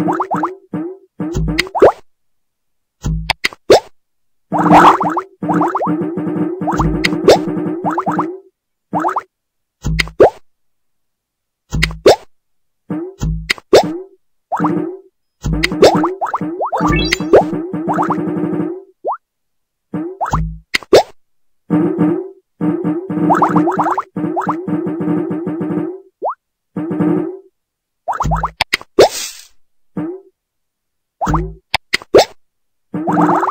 you you.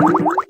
you